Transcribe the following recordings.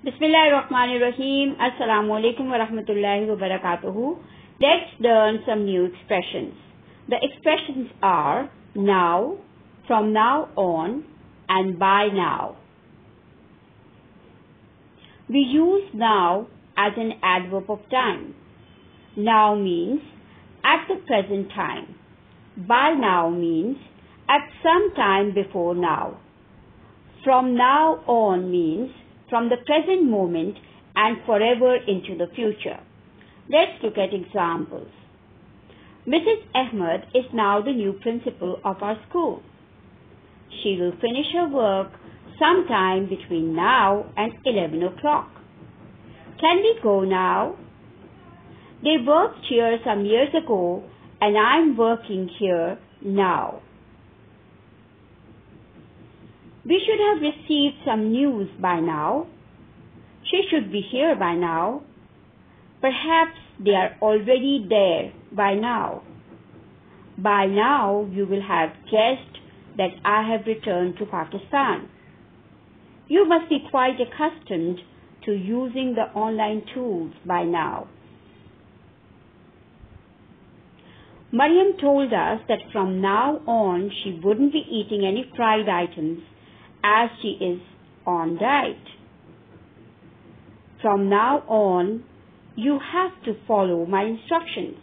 Bismillahirrahmanirrahim. Assalamu alaikum wa rahmatullahi wa barakatuhu. Let's learn some new expressions. The expressions are now, from now on, and by now. We use now as an adverb of time. Now means at the present time. By now means at some time before now. From now on means from the present moment and forever into the future. Let's look at examples. Mrs. Ahmed is now the new principal of our school. She will finish her work sometime between now and 11 o'clock. Can we go now? They worked here some years ago and I'm working here now. We should have received some news by now. She should be here by now. Perhaps they are already there by now. By now you will have guessed that I have returned to Pakistan. You must be quite accustomed to using the online tools by now. Mariam told us that from now on she wouldn't be eating any fried items as she is on diet. From now on, you have to follow my instructions.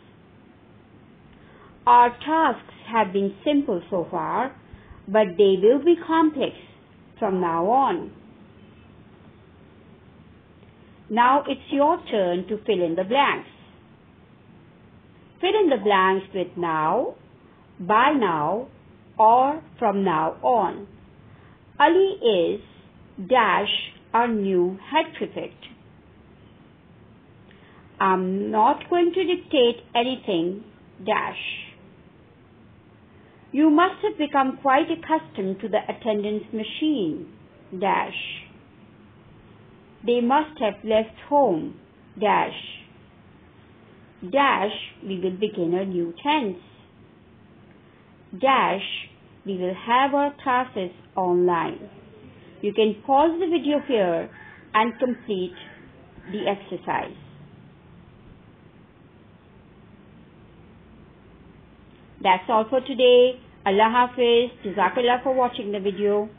Our tasks have been simple so far, but they will be complex from now on. Now it's your turn to fill in the blanks. Fill in the blanks with now, by now, or from now on. Ali is dash our new head prefect. I'm not going to dictate anything dash. You must have become quite accustomed to the attendance machine dash. They must have left home dash. Dash we will begin a new tense. Dash we will have our classes online. You can pause the video here and complete the exercise. That's all for today. Allah Hafiz. Jazakallah for watching the video.